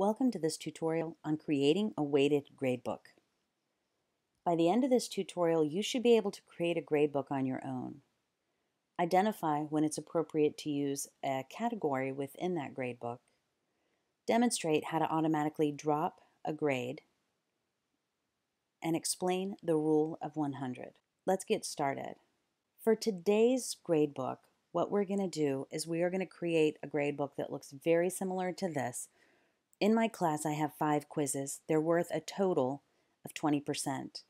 Welcome to this tutorial on creating a weighted gradebook. By the end of this tutorial, you should be able to create a gradebook on your own. Identify when it's appropriate to use a category within that gradebook. Demonstrate how to automatically drop a grade and explain the rule of 100. Let's get started. For today's gradebook, what we're going to do is we are going to create a gradebook that looks very similar to this, in my class, I have five quizzes. They're worth a total of 20%.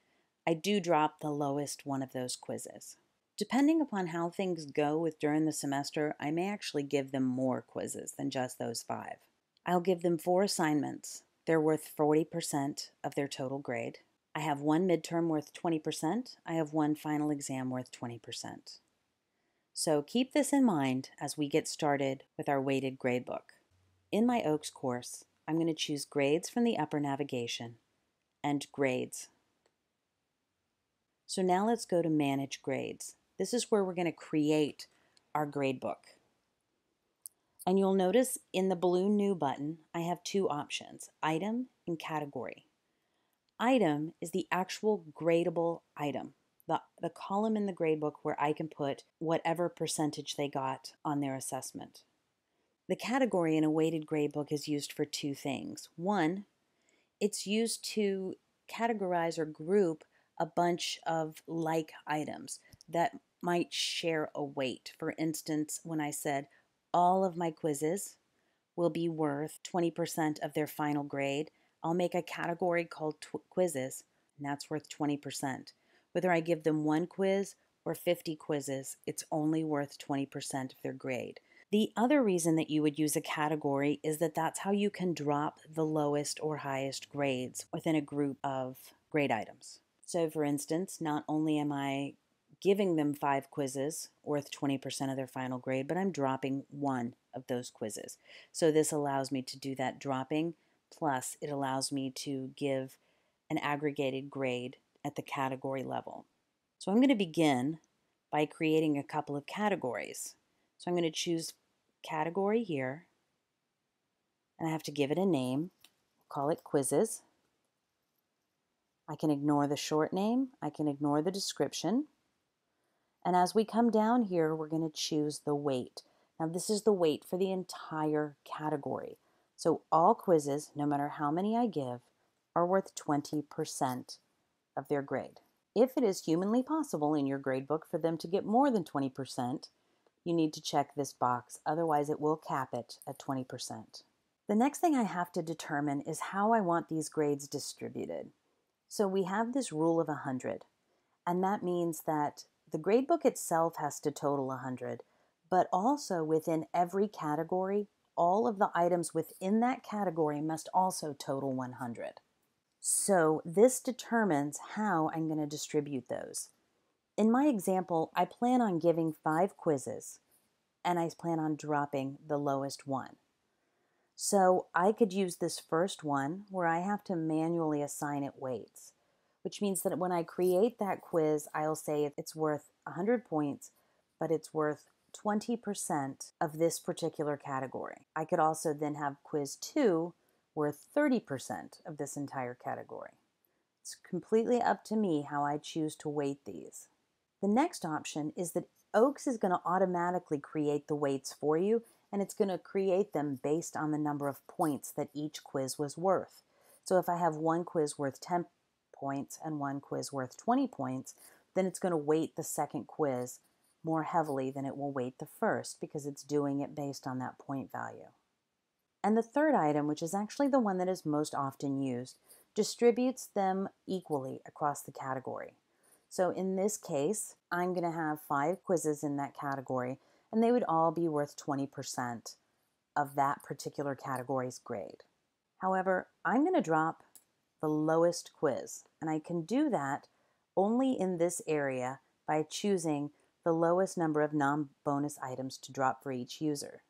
I do drop the lowest one of those quizzes. Depending upon how things go with during the semester, I may actually give them more quizzes than just those five. I'll give them four assignments. They're worth 40% of their total grade. I have one midterm worth 20%. I have one final exam worth 20%. So keep this in mind as we get started with our weighted gradebook. In my OAKS course, I'm going to choose grades from the upper navigation and grades. So now let's go to manage grades. This is where we're going to create our gradebook. And you'll notice in the blue new button, I have two options, item and category. Item is the actual gradable item, the, the column in the gradebook where I can put whatever percentage they got on their assessment. The category in a weighted gradebook is used for two things. One, it's used to categorize or group a bunch of like items that might share a weight. For instance, when I said all of my quizzes will be worth 20% of their final grade, I'll make a category called quizzes, and that's worth 20%. Whether I give them one quiz or 50 quizzes, it's only worth 20% of their grade. The other reason that you would use a category is that that's how you can drop the lowest or highest grades within a group of grade items. So, for instance, not only am I giving them five quizzes worth 20% of their final grade, but I'm dropping one of those quizzes. So, this allows me to do that dropping, plus, it allows me to give an aggregated grade at the category level. So, I'm going to begin by creating a couple of categories. So I'm going to choose category here, and I have to give it a name. call it quizzes. I can ignore the short name. I can ignore the description. And as we come down here, we're going to choose the weight. Now this is the weight for the entire category. So all quizzes, no matter how many I give, are worth 20% of their grade. If it is humanly possible in your gradebook for them to get more than 20%, you need to check this box, otherwise it will cap it at 20%. The next thing I have to determine is how I want these grades distributed. So we have this rule of 100, and that means that the gradebook itself has to total 100, but also within every category, all of the items within that category must also total 100. So this determines how I'm going to distribute those. In my example, I plan on giving five quizzes and I plan on dropping the lowest one. So I could use this first one where I have to manually assign it weights, which means that when I create that quiz, I'll say it's worth 100 points, but it's worth 20% of this particular category. I could also then have quiz two worth 30% of this entire category. It's completely up to me how I choose to weight these. The next option is that OAKS is going to automatically create the weights for you and it's going to create them based on the number of points that each quiz was worth. So if I have one quiz worth 10 points and one quiz worth 20 points, then it's going to weight the second quiz more heavily than it will weight the first because it's doing it based on that point value. And the third item, which is actually the one that is most often used, distributes them equally across the category. So in this case, I'm going to have five quizzes in that category, and they would all be worth 20% of that particular category's grade. However, I'm going to drop the lowest quiz, and I can do that only in this area by choosing the lowest number of non-bonus items to drop for each user.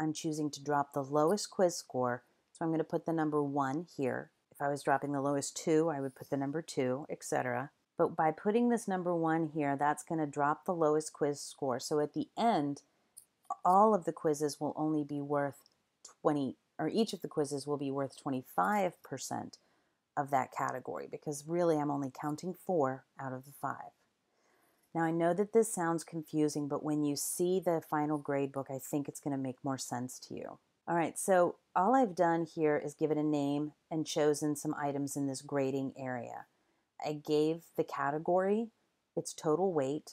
I'm choosing to drop the lowest quiz score, so I'm going to put the number 1 here. If I was dropping the lowest 2, I would put the number 2, etc. But by putting this number one here, that's going to drop the lowest quiz score. So at the end, all of the quizzes will only be worth 20 or each of the quizzes will be worth 25% of that category because really I'm only counting four out of the five. Now I know that this sounds confusing, but when you see the final grade book, I think it's going to make more sense to you. All right, so all I've done here is given a name and chosen some items in this grading area. I gave the category its total weight,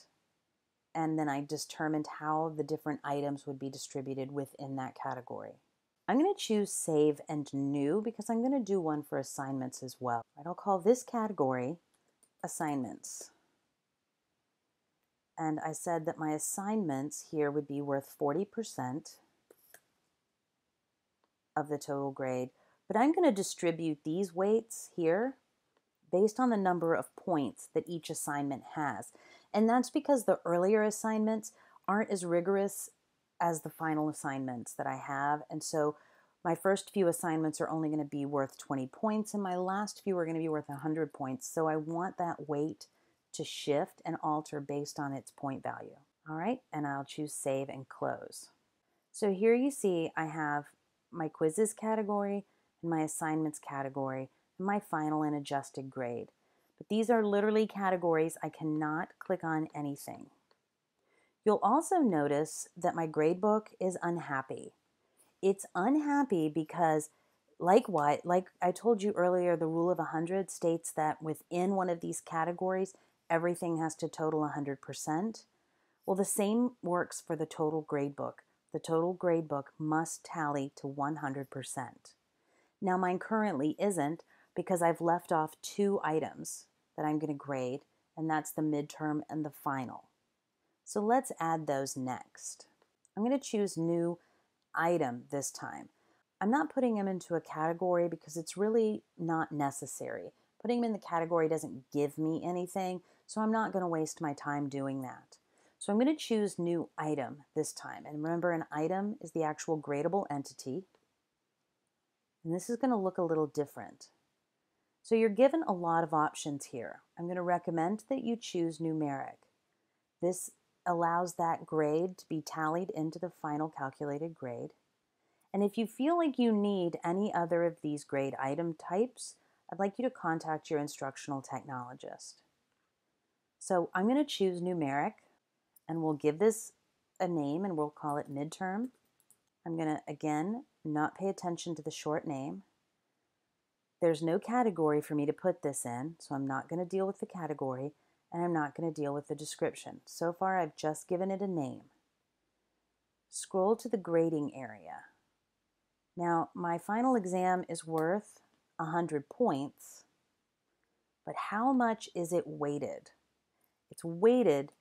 and then I determined how the different items would be distributed within that category. I'm going to choose Save and New because I'm going to do one for assignments as well. I'll call this category Assignments. And I said that my assignments here would be worth 40% of the total grade. But I'm going to distribute these weights here based on the number of points that each assignment has. And that's because the earlier assignments aren't as rigorous as the final assignments that I have. And so my first few assignments are only going to be worth 20 points, and my last few are going to be worth 100 points. So I want that weight to shift and alter based on its point value. All right, and I'll choose Save and Close. So here you see I have my quizzes category and my assignments category and my final and adjusted grade. But these are literally categories. I cannot click on anything. You'll also notice that my gradebook is unhappy. It's unhappy because like what, like I told you earlier, the rule of 100 states that within one of these categories, everything has to total 100%. Well, the same works for the total gradebook. The total gradebook must tally to 100%. Now, mine currently isn't because I've left off two items that I'm going to grade, and that's the midterm and the final. So let's add those next. I'm going to choose new item this time. I'm not putting them into a category because it's really not necessary. Putting them in the category doesn't give me anything, so I'm not going to waste my time doing that. So I'm going to choose new item this time. And remember, an item is the actual gradable entity. And this is going to look a little different. So you're given a lot of options here. I'm going to recommend that you choose numeric. This allows that grade to be tallied into the final calculated grade. And if you feel like you need any other of these grade item types, I'd like you to contact your instructional technologist. So I'm going to choose numeric and we'll give this a name and we'll call it midterm. I'm going to, again, not pay attention to the short name. There's no category for me to put this in, so I'm not going to deal with the category and I'm not going to deal with the description. So far, I've just given it a name. Scroll to the grading area. Now, my final exam is worth 100 points, but how much is it weighted? It's weighted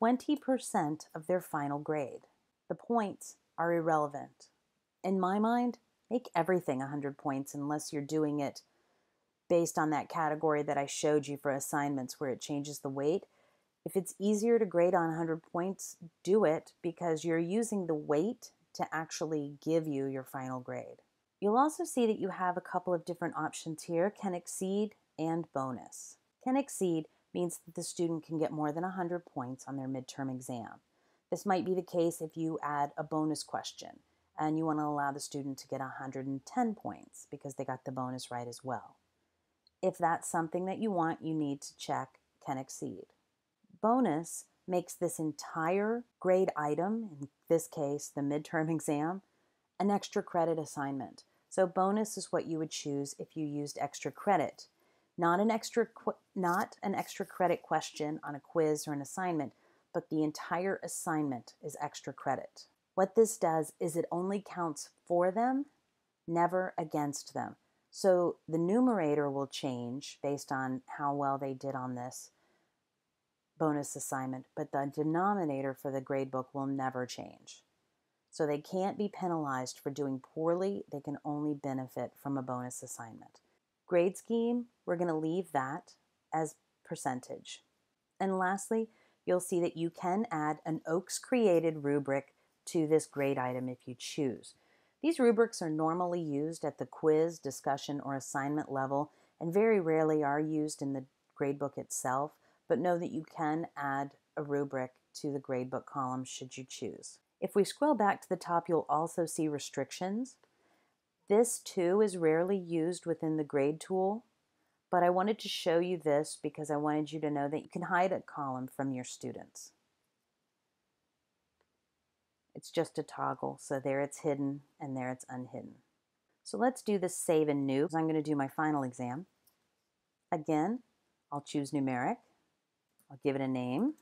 20% of their final grade. The points are irrelevant. In my mind, make everything 100 points unless you're doing it based on that category that I showed you for assignments where it changes the weight. If it's easier to grade on 100 points, do it because you're using the weight to actually give you your final grade. You'll also see that you have a couple of different options here, can exceed and bonus. Can exceed means that the student can get more than 100 points on their midterm exam. This might be the case if you add a bonus question and you want to allow the student to get 110 points because they got the bonus right as well. If that's something that you want, you need to check can exceed. Bonus makes this entire grade item, in this case the midterm exam, an extra credit assignment. So bonus is what you would choose if you used extra credit not an extra not an extra credit question on a quiz or an assignment, but the entire assignment is extra credit. What this does is it only counts for them, never against them. So the numerator will change based on how well they did on this bonus assignment, but the denominator for the gradebook will never change. So they can't be penalized for doing poorly, they can only benefit from a bonus assignment. Grade scheme, we're going to leave that as percentage. And lastly, you'll see that you can add an OAKS created rubric to this grade item if you choose. These rubrics are normally used at the quiz, discussion, or assignment level and very rarely are used in the gradebook itself, but know that you can add a rubric to the gradebook column should you choose. If we scroll back to the top, you'll also see restrictions. This too is rarely used within the grade tool, but I wanted to show you this because I wanted you to know that you can hide a column from your students. It's just a toggle, so there it's hidden and there it's unhidden. So let's do the save and new. I'm going to do my final exam. Again, I'll choose numeric. I'll give it a name.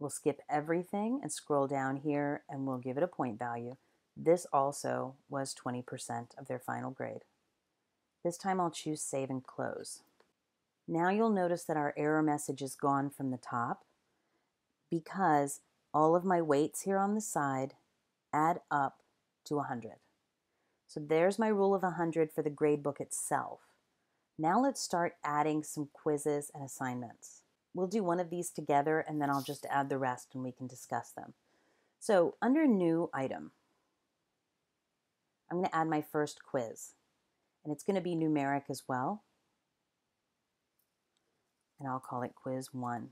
We'll skip everything and scroll down here and we'll give it a point value. This also was 20% of their final grade. This time I'll choose Save and Close. Now you'll notice that our error message is gone from the top because all of my weights here on the side add up to 100. So there's my rule of 100 for the gradebook itself. Now let's start adding some quizzes and assignments. We'll do one of these together and then I'll just add the rest and we can discuss them. So under new item, I'm going to add my first quiz. And it's going to be numeric as well. And I'll call it quiz 1.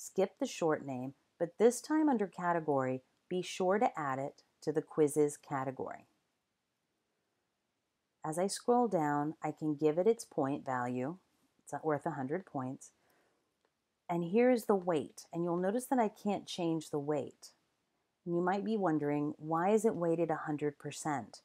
Skip the short name, but this time under category, be sure to add it to the quizzes category. As I scroll down, I can give it its point value. It's worth 100 points. And here's the weight. And you'll notice that I can't change the weight. And you might be wondering, why is it weighted 100%?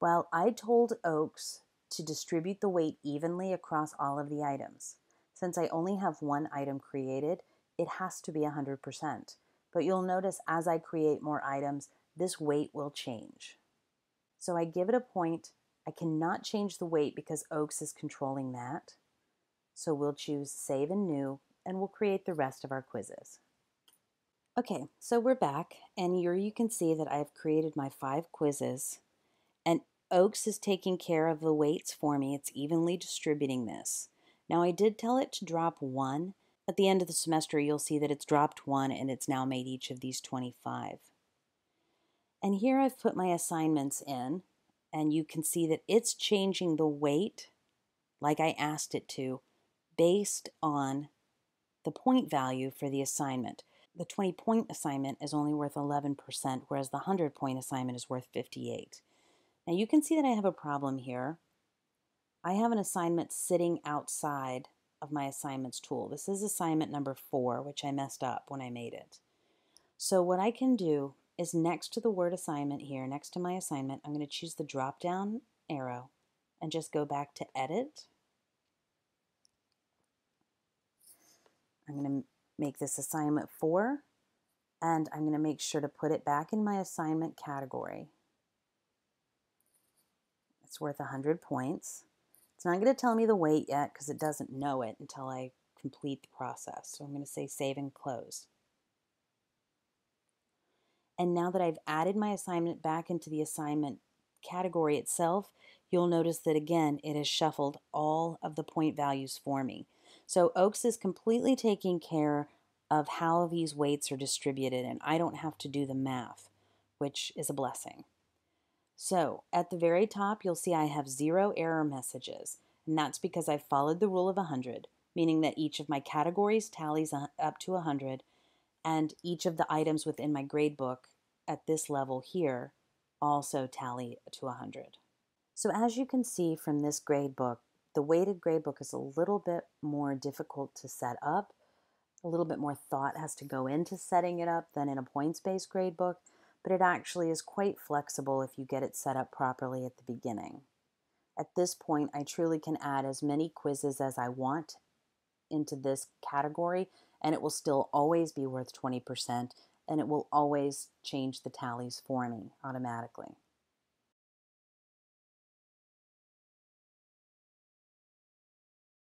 Well, I told Oaks to distribute the weight evenly across all of the items. Since I only have one item created, it has to be 100%. But you'll notice as I create more items, this weight will change. So I give it a point. I cannot change the weight because Oaks is controlling that. So we'll choose Save and New, and we'll create the rest of our quizzes. Okay, so we're back, and here you can see that I've created my five quizzes, and Oaks is taking care of the weights for me. It's evenly distributing this. Now, I did tell it to drop one. At the end of the semester, you'll see that it's dropped one, and it's now made each of these 25. And here I've put my assignments in, and you can see that it's changing the weight like I asked it to based on the point value for the assignment the 20 point assignment is only worth 11%, whereas the 100 point assignment is worth 58. Now you can see that I have a problem here. I have an assignment sitting outside of my assignments tool. This is assignment number four, which I messed up when I made it. So what I can do is next to the word assignment here, next to my assignment, I'm going to choose the drop down arrow and just go back to edit. I'm going to make this assignment four, and I'm going to make sure to put it back in my assignment category. It's worth 100 points. It's not going to tell me the weight yet because it doesn't know it until I complete the process. So I'm going to say save and close. And now that I've added my assignment back into the assignment category itself, you'll notice that again, it has shuffled all of the point values for me. So Oaks is completely taking care of how these weights are distributed and I don't have to do the math, which is a blessing. So at the very top, you'll see I have zero error messages, and that's because I've followed the rule of 100, meaning that each of my categories tallies up to 100, and each of the items within my gradebook at this level here also tally to 100. So as you can see from this gradebook, the weighted gradebook is a little bit more difficult to set up. A little bit more thought has to go into setting it up than in a points-based gradebook, but it actually is quite flexible if you get it set up properly at the beginning. At this point, I truly can add as many quizzes as I want into this category, and it will still always be worth 20%, and it will always change the tallies for me automatically.